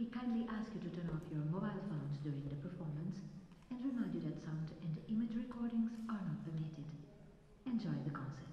We kindly ask you to turn off your mobile phones during the performance and remind you that sound and image recordings are not permitted. Enjoy the concert.